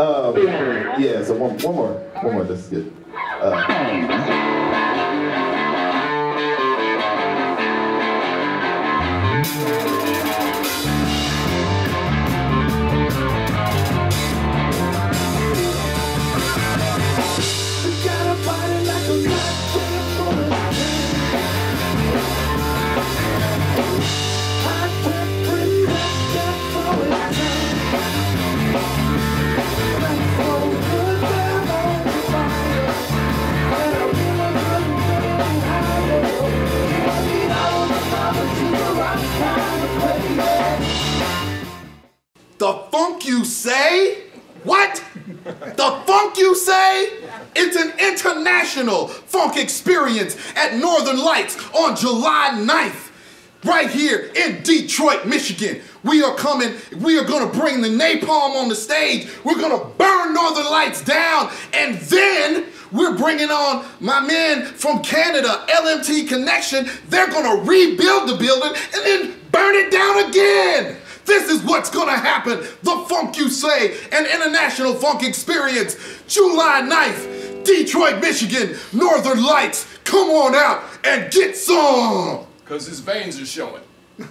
Um, yeah, so one, one more. One more. This is good. Uh, The funk you say? What? The funk you say? It's an international funk experience at Northern Lights on July 9th. Right here in Detroit, Michigan. We are coming, we are gonna bring the napalm on the stage. We're gonna burn Northern Lights down, and then we're bringing on my men from Canada, LMT Connection. They're gonna rebuild the building and then burn it down again. This is what's gonna happen. The Funk You Say, an international funk experience. July 9th, Detroit, Michigan, Northern Lights. Come on out and get some. Because his veins are showing.